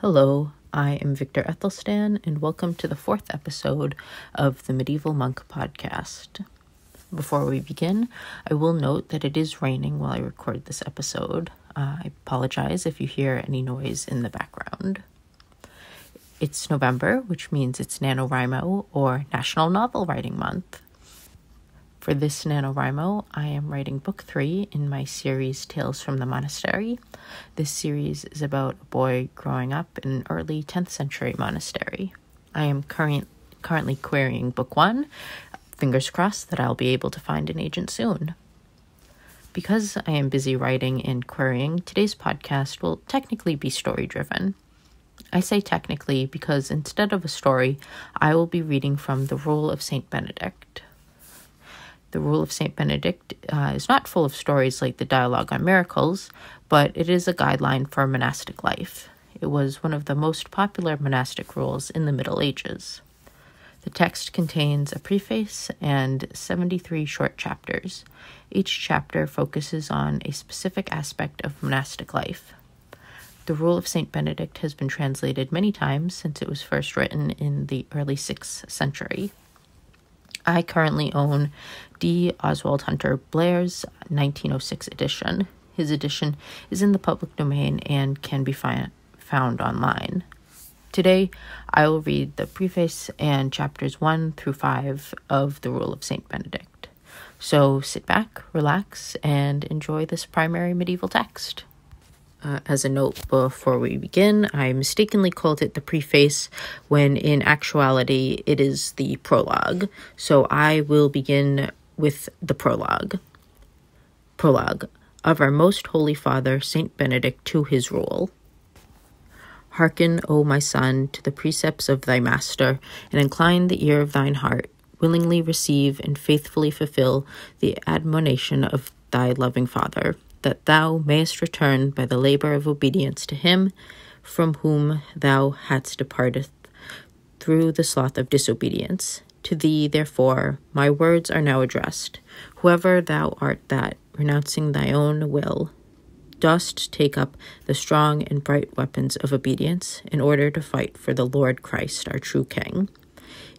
Hello, I am Viktor Athelstan, and welcome to the fourth episode of the Medieval Monk podcast. Before we begin, I will note that it is raining while I record this episode. Uh, I apologize if you hear any noise in the background. It's November, which means it's NaNoWriMo or National Novel Writing Month. For this NaNoWriMo, I am writing book three in my series Tales from the Monastery. This series is about a boy growing up in an early 10th century monastery. I am current, currently querying book one. Fingers crossed that I'll be able to find an agent soon. Because I am busy writing and querying, today's podcast will technically be story driven. I say technically because instead of a story, I will be reading from The Rule of St. Benedict. The Rule of St. Benedict uh, is not full of stories like the Dialogue on Miracles, but it is a guideline for monastic life. It was one of the most popular monastic rules in the Middle Ages. The text contains a preface and 73 short chapters. Each chapter focuses on a specific aspect of monastic life. The Rule of St. Benedict has been translated many times since it was first written in the early 6th century. I currently own D. Oswald Hunter Blair's 1906 edition. His edition is in the public domain and can be fi- found online. Today, I will read the preface and chapters 1 through 5 of The Rule of St. Benedict. So sit back, relax, and enjoy this primary medieval text. Uh, as a note before we begin, I mistakenly called it the preface when in actuality it is the prologue. So I will begin with the prologue. Prologue of our most holy Father, Saint Benedict, to his rule. Hearken, O my son, to the precepts of thy Master, and incline the ear of thine heart, willingly receive and faithfully fulfill the admonition of thy loving Father that thou mayest return by the labor of obedience to him from whom thou hadst departed through the sloth of disobedience. To thee, therefore, my words are now addressed. Whoever thou art that, renouncing thy own will, dost take up the strong and bright weapons of obedience in order to fight for the Lord Christ, our true King.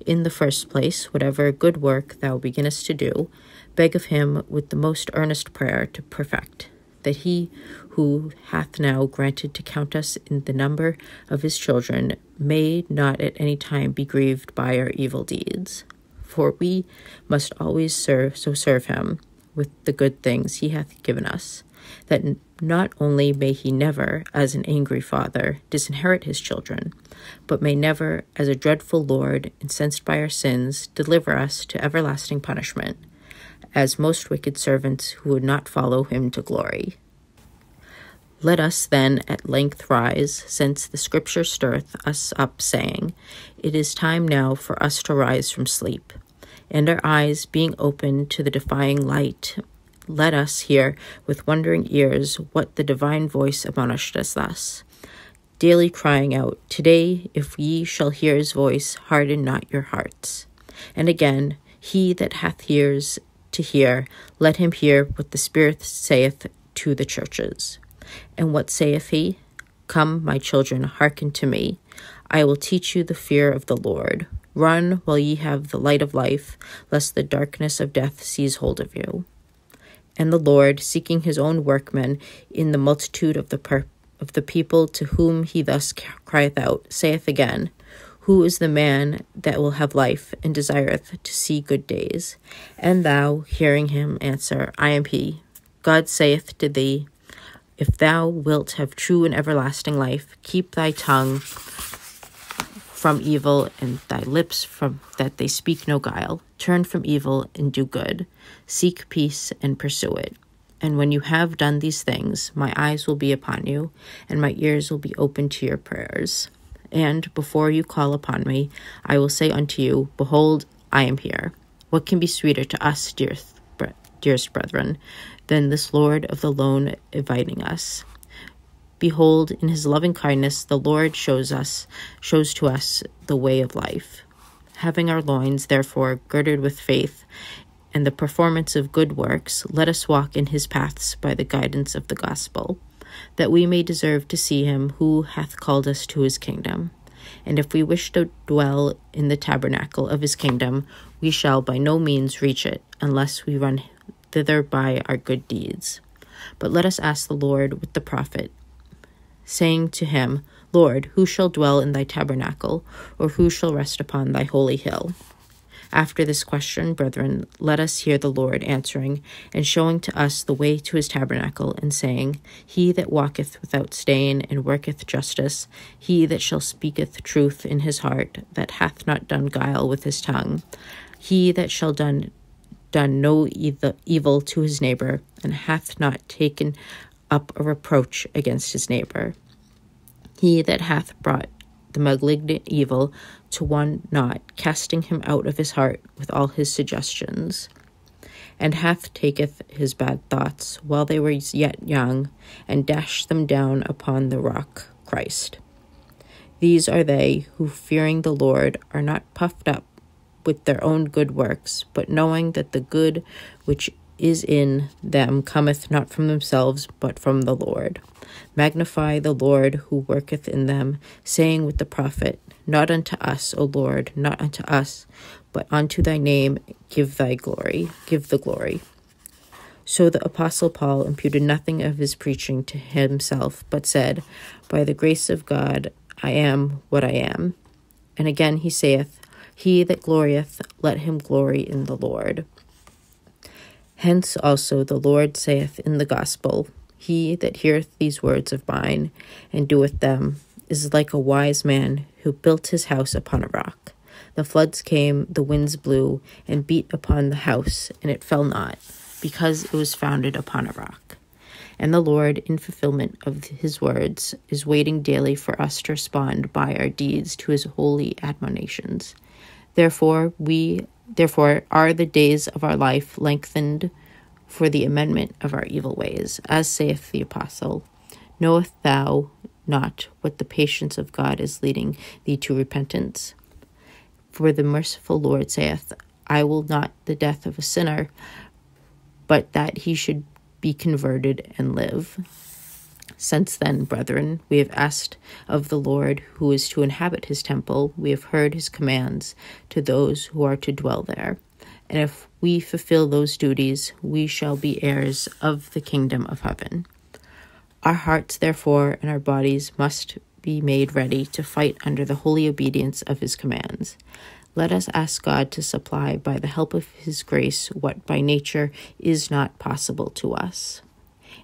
In the first place, whatever good work thou beginnest to do, beg of him with the most earnest prayer to perfect, that he who hath now granted to count us in the number of his children may not at any time be grieved by our evil deeds. For we must always serve so serve him with the good things he hath given us, that not only may he never, as an angry father, disinherit his children, but may never, as a dreadful Lord, incensed by our sins, deliver us to everlasting punishment as most wicked servants who would not follow him to glory. Let us then at length rise, since the Scripture stirreth us up, saying, It is time now for us to rise from sleep. And our eyes being opened to the defying light, let us hear with wondering ears what the divine voice admonished us thus. Daily crying out, Today, if ye shall hear his voice, harden not your hearts. And again, he that hath ears to hear, let him hear what the Spirit saith to the churches. And what saith he? Come, my children, hearken to me. I will teach you the fear of the Lord. Run while ye have the light of life, lest the darkness of death seize hold of you. And the Lord, seeking his own workmen in the multitude of the per- of the people to whom he thus crieth out, saith again, who is the man that will have life and desireth to see good days? And thou, hearing him, answer, I am he. God saith to thee, If thou wilt have true and everlasting life, keep thy tongue from evil and thy lips from that they speak no guile. Turn from evil and do good. Seek peace and pursue it. And when you have done these things, my eyes will be upon you, and my ears will be open to your prayers. And before you call upon me, I will say unto you, Behold, I am here. What can be sweeter to us, dearest, dearest brethren, than this Lord of the loan inviting us? Behold, in his loving kindness, the Lord shows us, shows to us the way of life. Having our loins, therefore, girded with faith and the performance of good works, let us walk in his paths by the guidance of the gospel. That we may deserve to see him who hath called us to his kingdom. And if we wish to dwell in the tabernacle of his kingdom, we shall by no means reach it, unless we run thither by our good deeds. But let us ask the Lord with the prophet, saying to him, Lord, who shall dwell in thy tabernacle, or who shall rest upon thy holy hill? After this question, brethren, let us hear the Lord answering and showing to us the way to his tabernacle, and saying, He that walketh without stain and worketh justice, he that shall speaketh truth in his heart, that hath not done guile with his tongue, he that shall done done no evil to his neighbor, and hath not taken up a reproach against his neighbor. He that hath brought the malignant evil to one not, casting him out of his heart with all his suggestions, and hath taketh his bad thoughts while they were yet young, and dashed them down upon the rock Christ. These are they who, fearing the Lord, are not puffed up with their own good works, but knowing that the good which is in them cometh not from themselves, but from the Lord. Magnify the Lord who worketh in them, saying with the prophet, Not unto us, O Lord, not unto us, but unto thy name give thy glory, give the glory. So the Apostle Paul imputed nothing of his preaching to himself, but said, By the grace of God I am what I am. And again he saith, He that glorieth, let him glory in the Lord. Hence also the Lord saith in the Gospel, He that heareth these words of mine, and doeth them, is like a wise man who built his house upon a rock. The floods came, the winds blew, and beat upon the house, and it fell not, because it was founded upon a rock. And the Lord, in fulfillment of his words, is waiting daily for us to respond by our deeds to his holy admonitions. Therefore, we Therefore, are the days of our life lengthened for the amendment of our evil ways, as saith the Apostle Knowest thou not what the patience of God is leading thee to repentance? For the merciful Lord saith, I will not the death of a sinner, but that he should be converted and live. Since then, brethren, we have asked of the Lord who is to inhabit his temple, we have heard his commands to those who are to dwell there. And if we fulfill those duties, we shall be heirs of the kingdom of heaven. Our hearts, therefore, and our bodies must be made ready to fight under the holy obedience of his commands. Let us ask God to supply by the help of his grace what by nature is not possible to us.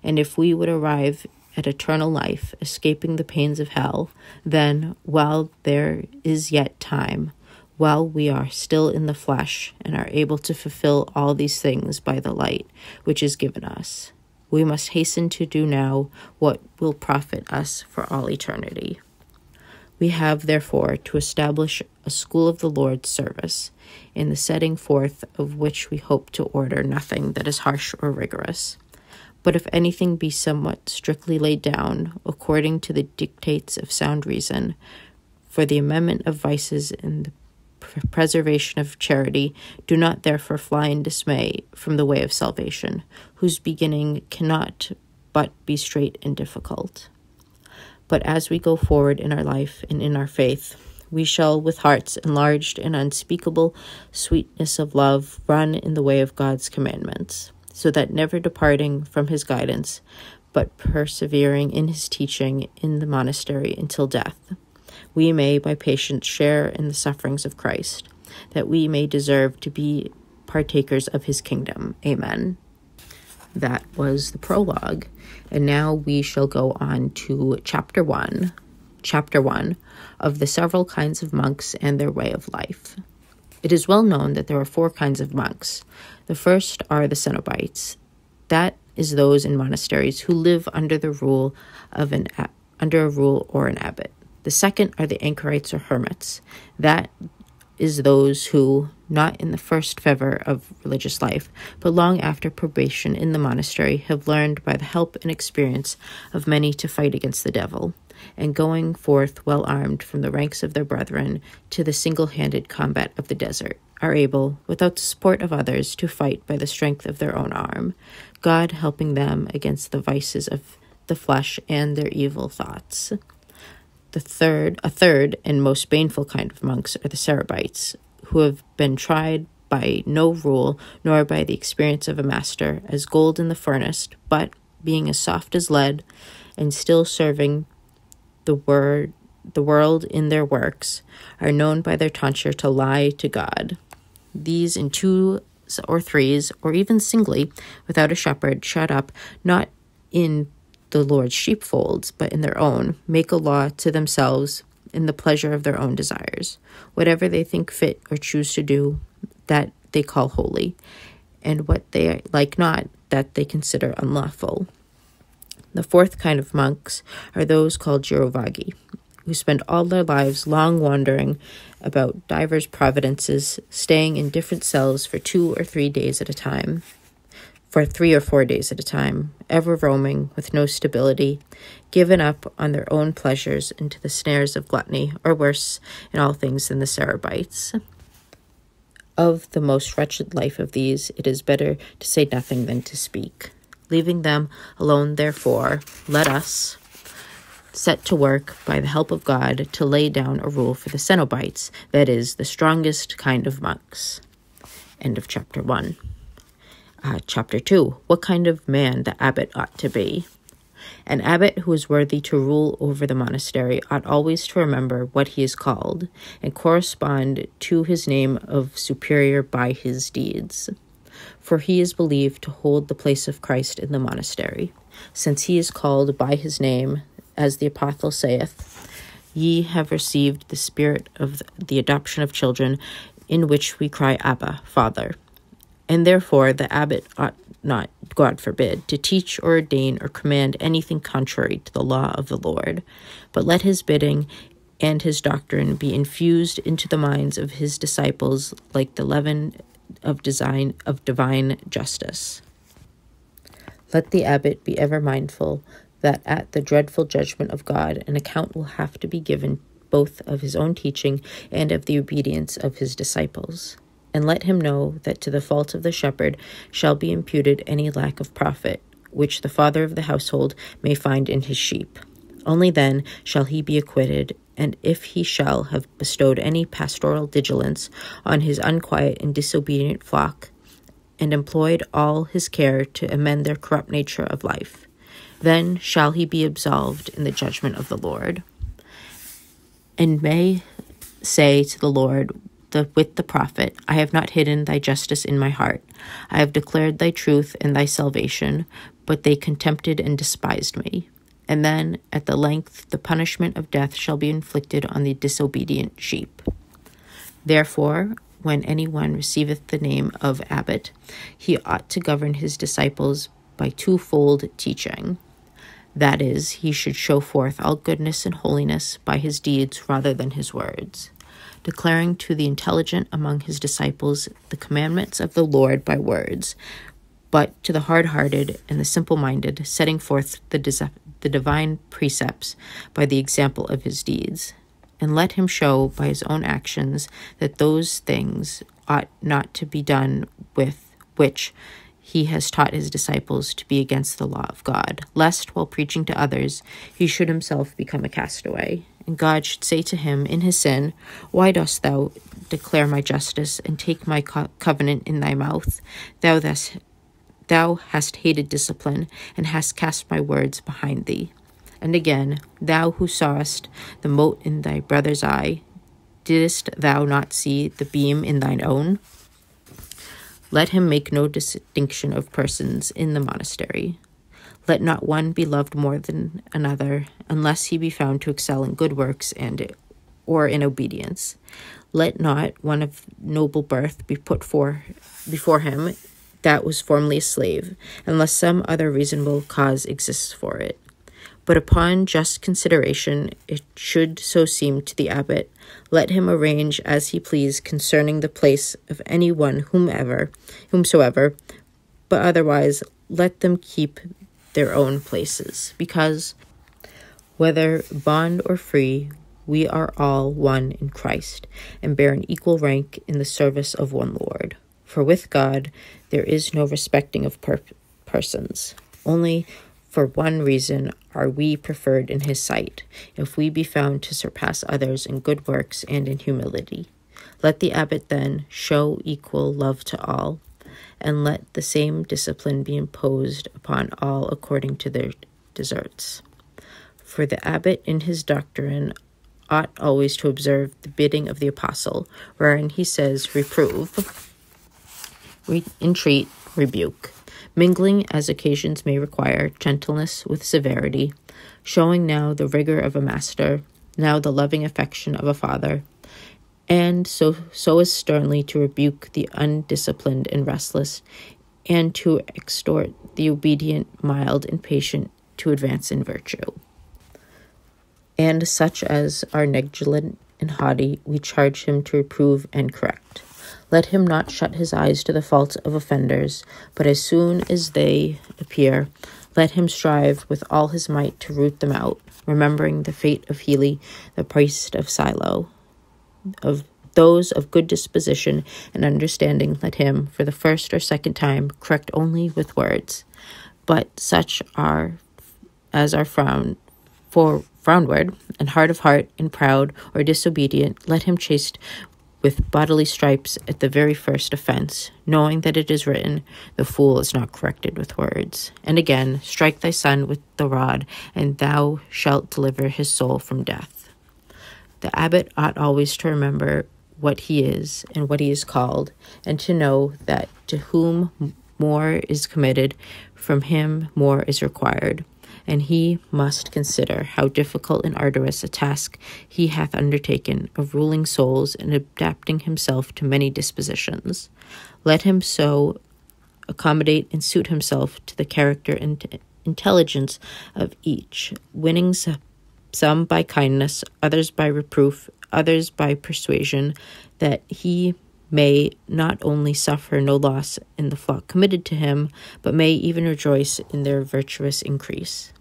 And if we would arrive at eternal life, escaping the pains of hell, then, while there is yet time, while we are still in the flesh and are able to fulfill all these things by the light which is given us, we must hasten to do now what will profit us for all eternity. We have, therefore, to establish a school of the Lord's service, in the setting forth of which we hope to order nothing that is harsh or rigorous but if anything be somewhat strictly laid down, according to the dictates of sound reason, for the amendment of vices and the preservation of charity, do not therefore fly in dismay from the way of salvation, whose beginning cannot but be straight and difficult. But as we go forward in our life and in our faith, we shall, with hearts enlarged in unspeakable sweetness of love, run in the way of God's commandments so that never departing from his guidance, but persevering in his teaching in the monastery until death, we may by patience share in the sufferings of Christ, that we may deserve to be partakers of his kingdom. Amen. That was the prologue. And now we shall go on to chapter 1. Chapter 1 of the several kinds of monks and their way of life. It is well known that there are four kinds of monks the first are the Cenobites. That is those in monasteries who live under the rule of an under a rule or an abbot. The second are the anchorites or hermits. That is those who, not in the first fervor of religious life, but long after probation in the monastery, have learned by the help and experience of many to fight against the devil, and going forth well armed from the ranks of their brethren to the single handed combat of the desert are able, without the support of others, to fight by the strength of their own arm, God helping them against the vices of the flesh and their evil thoughts. The third, a third and most baneful kind of monks are the Sarabaites, who have been tried by no rule nor by the experience of a master as gold in the furnace, but being as soft as lead and still serving the word the world in their works are known by their tonsure to lie to God. These in two or threes, or even singly, without a shepherd, shut up, not in the Lord's sheepfolds, but in their own, make a law to themselves in the pleasure of their own desires. Whatever they think fit or choose to do, that they call holy, and what they like not, that they consider unlawful. The fourth kind of monks are those called Girovagi, who spend all their lives long wandering about divers providences, staying in different cells for two or three days at a time, for three or four days at a time, ever roaming with no stability, given up on their own pleasures into the snares of gluttony, or worse in all things than the Sarabaites. Of the most wretched life of these, it is better to say nothing than to speak. Leaving them alone, therefore, let us set to work by the help of God to lay down a rule for the Cenobites, that is, the strongest kind of monks. End of chapter 1. Uh, chapter 2 What kind of man the abbot ought to be. An abbot who is worthy to rule over the monastery ought always to remember what he is called and correspond to his name of superior by his deeds. For he is believed to hold the place of Christ in the monastery, since he is called by his name, as the apostle saith, Ye have received the spirit of the adoption of children, in which we cry, Abba, Father. And therefore the abbot ought not, God forbid, to teach or ordain or command anything contrary to the law of the Lord, but let his bidding and his doctrine be infused into the minds of his disciples like the leaven of design of divine justice. Let the abbot be ever mindful that at the dreadful judgment of God, an account will have to be given both of his own teaching and of the obedience of his disciples. And let him know that to the fault of the shepherd shall be imputed any lack of profit, which the father of the household may find in his sheep. Only then shall he be acquitted, and if he shall have bestowed any pastoral diligence on his unquiet and disobedient flock, and employed all his care to amend their corrupt nature of life, then shall he be absolved in the judgment of the Lord. And may say to the Lord the, with the prophet, I have not hidden thy justice in my heart. I have declared thy truth and thy salvation, but they contempted and despised me. And then, at the length, the punishment of death shall be inflicted on the disobedient sheep. Therefore, when any one receiveth the name of abbot, he ought to govern his disciples by twofold teaching that is, he should show forth all goodness and holiness by his deeds rather than his words, declaring to the intelligent among his disciples the commandments of the Lord by words, but to the hard hearted and the simple minded, setting forth the, dis- the divine precepts by the example of his deeds. And let him show by his own actions that those things ought not to be done with which he has taught his disciples to be against the law of God, lest while preaching to others he should himself become a castaway. And God should say to him in his sin, Why dost thou declare my justice and take my co- covenant in thy mouth? Thou thus thou hast hated discipline and hast cast my words behind thee. And again, thou who sawest the mote in thy brother's eye, didst thou not see the beam in thine own? Let him make no distinction of persons in the monastery. Let not one be loved more than another, unless he be found to excel in good works and or in obedience. Let not one of noble birth be put for before him that was formerly a slave, unless some other reasonable cause exists for it. But upon just consideration, it should so seem to the abbot, let him arrange as he please concerning the place of any one whomever, whomsoever, but otherwise let them keep their own places, because whether bond or free, we are all one in Christ, and bear an equal rank in the service of one Lord. For with God there is no respecting of per- persons. Only For one reason are we preferred in his sight, if we be found to surpass others in good works and in humility. Let the abbot then show equal love to all, and let the same discipline be imposed upon all according to their deserts. For the abbot in his doctrine ought always to observe the bidding of the apostle, wherein he says, Reprove, re- entreat, rebuke, mingling as occasions may require gentleness with severity, showing now the rigor of a master, now the loving affection of a father, and so so as sternly to rebuke the undisciplined and restless, and to exhort the obedient, mild, and patient to advance in virtue. And such as are negligent and haughty, we charge him to reprove and correct. Let him not shut his eyes to the faults of offenders, but as soon as they appear, let him strive with all his might to root them out, remembering the fate of Heli, the priest of Silo. Of those of good disposition and understanding, let him, for the first or second time, correct only with words. But such are as are frowned for frownward and hard of heart and proud or disobedient, let him chaste with bodily stripes at the very first offense, knowing that it is written, The fool is not corrected with words. And again, strike thy son with the rod, and thou shalt deliver his soul from death. The abbot ought always to remember what he is and what he is called, and to know that to whom more is committed, from him more is required and he must consider how difficult and arduous a task he hath undertaken of ruling souls and adapting himself to many dispositions. Let him so accommodate and suit himself to the character and intelligence of each, winning some by kindness, others by reproof, others by persuasion, that he may not only suffer no loss in the flock committed to him, but may even rejoice in their virtuous increase.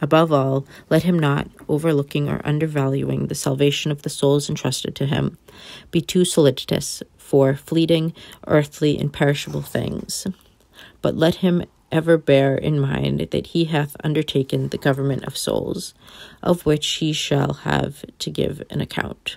Above all, let him not, overlooking or undervaluing the salvation of the souls entrusted to him, be too solicitous for fleeting, earthly, and perishable things. But let him ever bear in mind that he hath undertaken the government of souls, of which he shall have to give an account,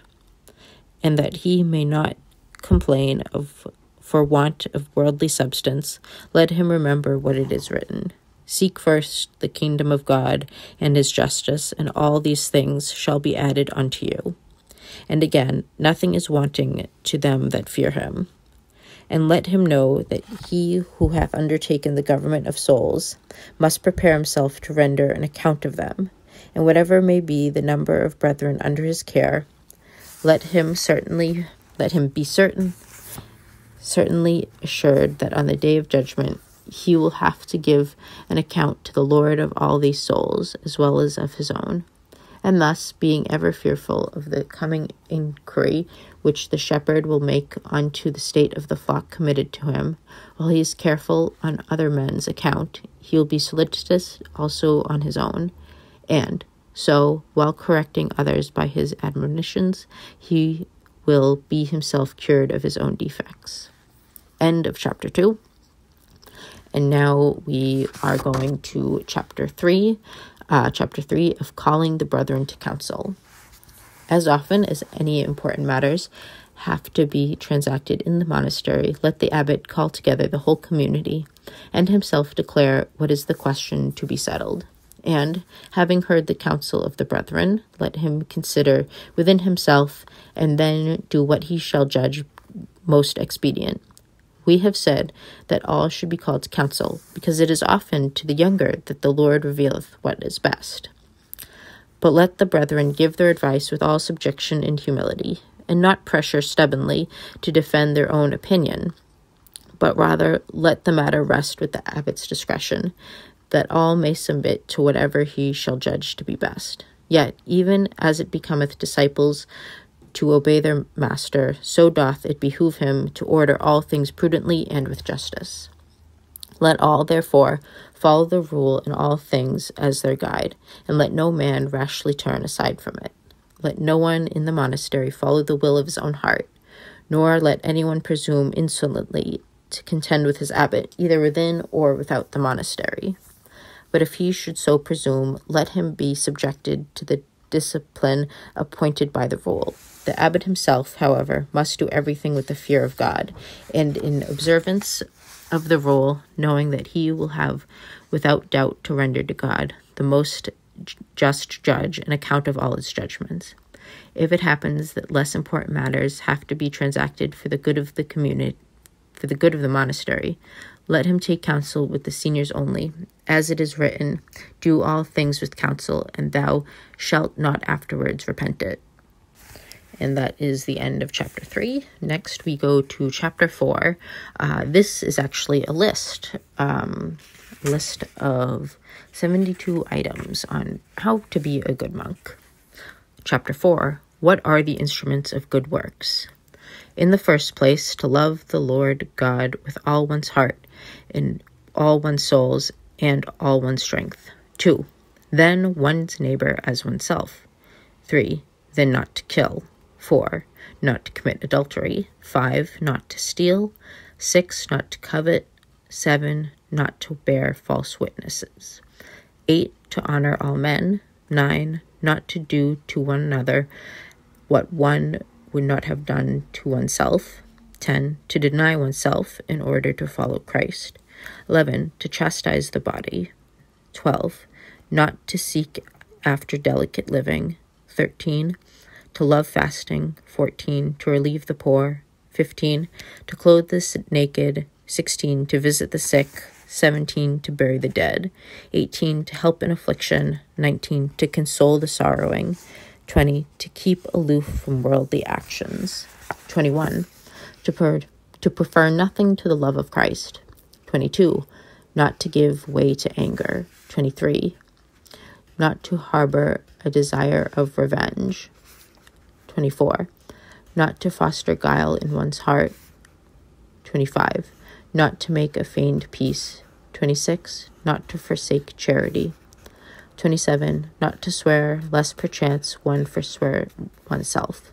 and that he may not complain of for want of worldly substance, let him remember what it is written. Seek first the kingdom of God and his justice, and all these things shall be added unto you. And again, nothing is wanting to them that fear him. And let him know that he who hath undertaken the government of souls must prepare himself to render an account of them, and whatever may be the number of brethren under his care, let him certainly let him be certain certainly assured that on the day of judgment he will have to give an account to the Lord of all these souls, as well as of his own. And thus, being ever fearful of the coming inquiry which the shepherd will make unto the state of the flock committed to him, while he is careful on other men's account, he will be solicitous also on his own. And so, while correcting others by his admonitions, he will be himself cured of his own defects. End of chapter 2. And now we are going to chapter 3, uh, chapter 3 of calling the brethren to council. As often as any important matters have to be transacted in the monastery, let the abbot call together the whole community and himself declare what is the question to be settled. And, having heard the counsel of the brethren, let him consider within himself, and then do what he shall judge most expedient we have said that all should be called to counsel, because it is often to the younger that the Lord revealeth what is best. But let the brethren give their advice with all subjection and humility, and not pressure stubbornly to defend their own opinion, but rather let the matter rest with the abbot's discretion, that all may submit to whatever he shall judge to be best. Yet, even as it becometh disciples to obey their master, so doth it behoove him to order all things prudently and with justice. Let all, therefore, follow the rule in all things as their guide, and let no man rashly turn aside from it. Let no one in the monastery follow the will of his own heart, nor let anyone presume insolently to contend with his abbot, either within or without the monastery. But if he should so presume, let him be subjected to the discipline appointed by the rule. The abbot himself, however, must do everything with the fear of God, and in observance of the rule, knowing that he will have without doubt to render to God, the most just judge, an account of all his judgments. If it happens that less important matters have to be transacted for the good of the community, for the good of the monastery, let him take counsel with the seniors only, as it is written, Do all things with counsel, and thou shalt not afterwards repent it. And that is the end of chapter three. Next, we go to chapter four. Uh, this is actually a list, um, list of 72 items on how to be a good monk. Chapter 4 What are the instruments of good works? In the first place, to love the Lord God with all one's heart, in all one's souls, and all one's strength. 2. Then one's neighbor as oneself. 3. Then not to kill. 4. Not to commit adultery. 5. Not to steal. 6. Not to covet. 7. Not to bear false witnesses. 8. To honor all men. 9. Not to do to one another what one would not have done to oneself. 10. To deny oneself in order to follow Christ. 11. To chastise the body. 12. Not to seek after delicate living. 13. To love fasting. 14. To relieve the poor. 15. To clothe the naked. 16. To visit the sick. 17 to bury the dead, 18 to help in affliction, 19 to console the sorrowing, 20 to keep aloof from worldly actions, 21 to, per- to prefer nothing to the love of Christ, 22 not to give way to anger, 23 not to harbor a desire of revenge, 24 not to foster guile in one's heart, 25 not to make a feigned peace. 26. Not to forsake charity. 27. Not to swear, lest perchance one forswear oneself.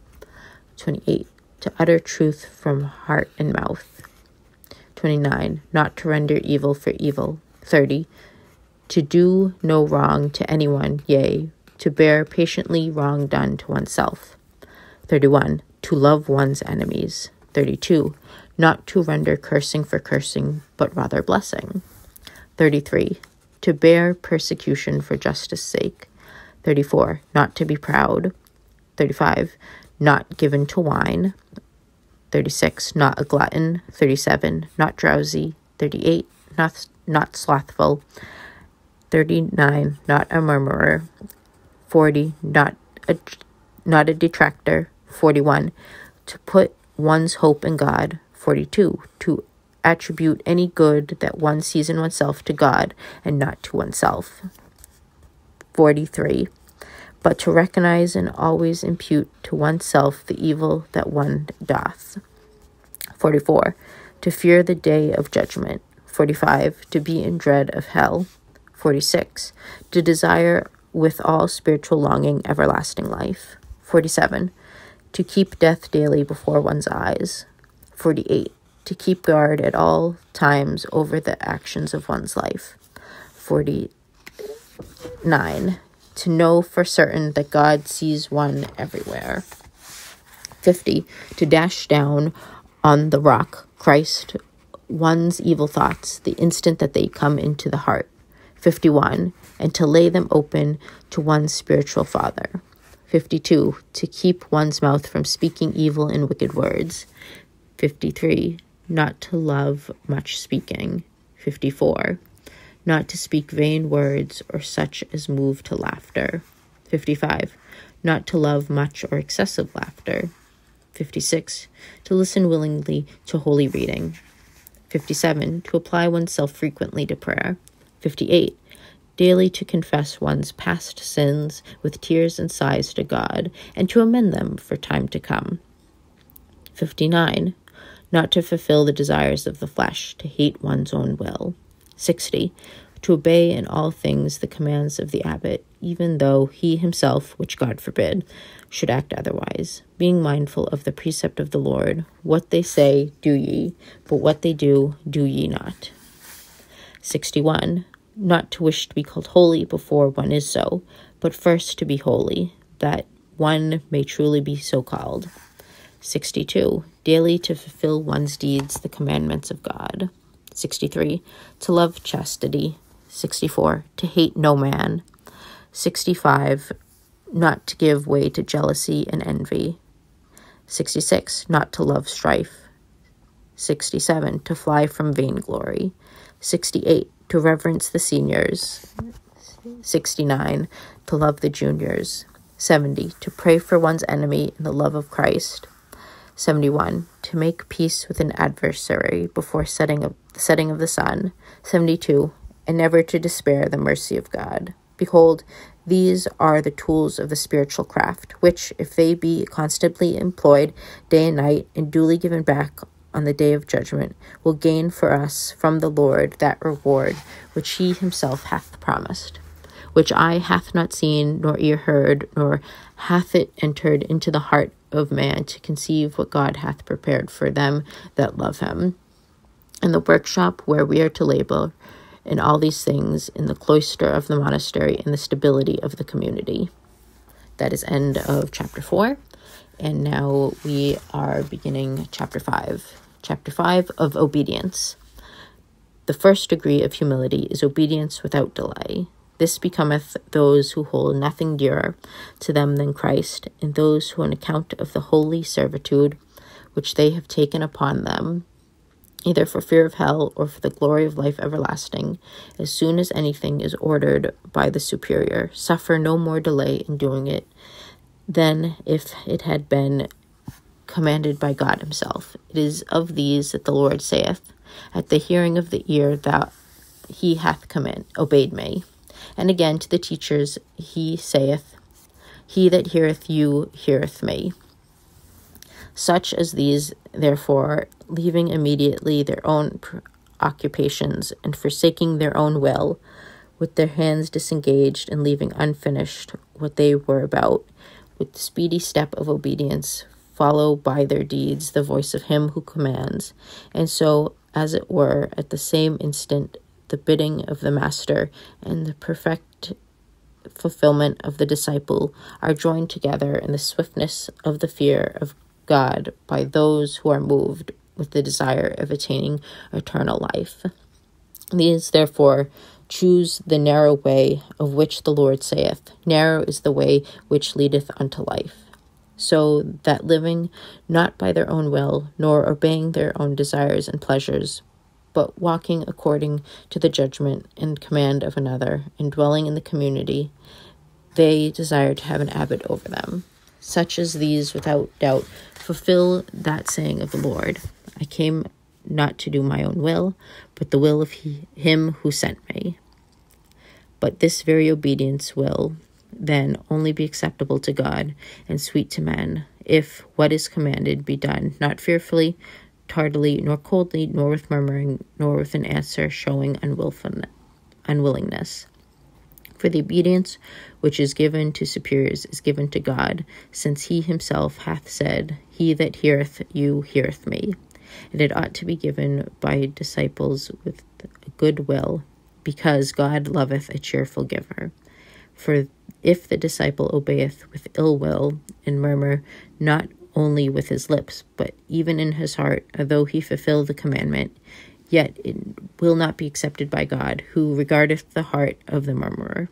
28. To utter truth from heart and mouth. 29. Not to render evil for evil. 30. To do no wrong to anyone, yea, to bear patiently wrong done to oneself. 31. To love one's enemies. 32 not to render cursing for cursing, but rather blessing. 33. To bear persecution for justice' sake. 34. Not to be proud. 35. Not given to wine. 36. Not a glutton. 37. Not drowsy. 38. Not, not slothful. 39. Not a murmurer. 40. Not a, not a detractor. 41. To put one's hope in God. 42. To attribute any good that one sees in oneself to God and not to oneself. 43. But to recognize and always impute to oneself the evil that one doth. 44. To fear the day of judgment. 45. To be in dread of hell. 46. To desire with all spiritual longing everlasting life. 47. To keep death daily before one's eyes. 48. To keep guard at all times over the actions of one's life. 49. To know for certain that God sees one everywhere. 50. To dash down on the rock, Christ, one's evil thoughts the instant that they come into the heart. 51. And to lay them open to one's spiritual father. 52. To keep one's mouth from speaking evil and wicked words. 53. Not to love much speaking. 54. Not to speak vain words or such as move to laughter. 55. Not to love much or excessive laughter. 56. To listen willingly to holy reading. 57. To apply oneself frequently to prayer. 58. Daily to confess one's past sins with tears and sighs to God, and to amend them for time to come. 59 not to fulfill the desires of the flesh, to hate one's own will. 60. To obey in all things the commands of the abbot, even though he himself, which God forbid, should act otherwise, being mindful of the precept of the Lord What they say, do ye, but what they do, do ye not. 61. Not to wish to be called holy before one is so, but first to be holy, that one may truly be so called. 62. Daily to fulfill one's deeds, the commandments of God. 63. To love chastity. 64. To hate no man. 65. Not to give way to jealousy and envy. 66. Not to love strife. 67. To fly from vainglory. 68. To reverence the seniors. 69. To love the juniors. 70. To pray for one's enemy in the love of Christ. 71. To make peace with an adversary before setting of, the setting of the sun. 72. And never to despair the mercy of God. Behold, these are the tools of the spiritual craft, which, if they be constantly employed day and night and duly given back on the day of judgment, will gain for us from the Lord that reward which he himself hath promised, which eye hath not seen, nor ear heard, nor hath it entered into the heart of man to conceive what God hath prepared for them that love him. In the workshop where we are to labor, in all these things, in the cloister of the monastery, in the stability of the community. That is end of chapter 4. And now we are beginning chapter 5. Chapter 5 of Obedience. The first degree of humility is obedience without delay. This becometh those who hold nothing dearer to them than Christ, and those who, on account of the holy servitude which they have taken upon them, either for fear of hell or for the glory of life everlasting, as soon as anything is ordered by the superior, suffer no more delay in doing it than if it had been commanded by God Himself. It is of these that the Lord saith, At the hearing of the ear thou he hath command obeyed me. And again to the teachers he saith, He that heareth you heareth me. Such as these, therefore, leaving immediately their own occupations and forsaking their own will, with their hands disengaged and leaving unfinished what they were about, with the speedy step of obedience, follow by their deeds the voice of him who commands, and so, as it were, at the same instant the bidding of the Master and the perfect fulfillment of the disciple are joined together in the swiftness of the fear of God by those who are moved with the desire of attaining eternal life. These, therefore, choose the narrow way of which the Lord saith, Narrow is the way which leadeth unto life. So that living not by their own will, nor obeying their own desires and pleasures, but walking according to the judgment and command of another, and dwelling in the community, they desire to have an abbot over them. Such as these, without doubt, fulfill that saying of the Lord I came not to do my own will, but the will of he, him who sent me. But this very obedience will then only be acceptable to God and sweet to men, if what is commanded be done, not fearfully, tardily, nor coldly, nor with murmuring, nor with an answer showing unwillingness. For the obedience which is given to superiors is given to God, since he himself hath said, He that heareth you heareth me. And it ought to be given by disciples with good will, because God loveth a cheerful giver. For if the disciple obeyeth with ill will and murmur, not only with his lips, but even in his heart, although he fulfill the commandment, yet it will not be accepted by God, who regardeth the heart of the murmurer.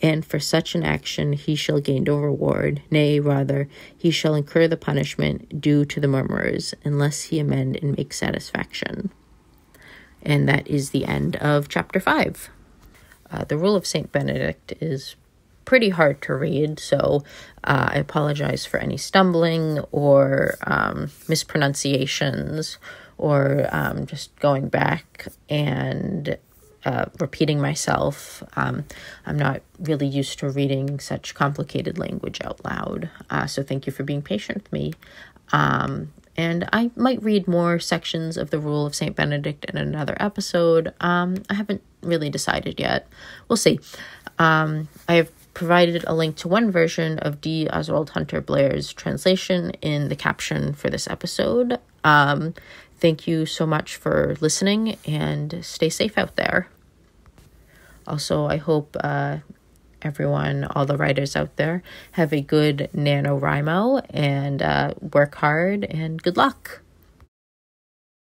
And for such an action he shall gain no reward, nay, rather, he shall incur the punishment due to the murmurers, unless he amend and make satisfaction. And that is the end of chapter 5. Uh, the Rule of St. Benedict is pretty hard to read, so uh, I apologize for any stumbling or um, mispronunciations or um, just going back and uh, repeating myself. Um, I'm not really used to reading such complicated language out loud, uh, so thank you for being patient with me. Um, and I might read more sections of the Rule of St. Benedict in another episode. Um, I haven't really decided yet. We'll see. Um, I have provided a link to one version of D. Oswald Hunter Blair's translation in the caption for this episode. Um, thank you so much for listening and stay safe out there. Also, I hope uh, everyone, all the writers out there, have a good NaNoWriMo and uh, work hard and good luck.